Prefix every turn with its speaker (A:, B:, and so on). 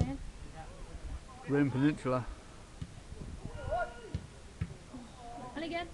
A: then? Peninsula.
B: And again.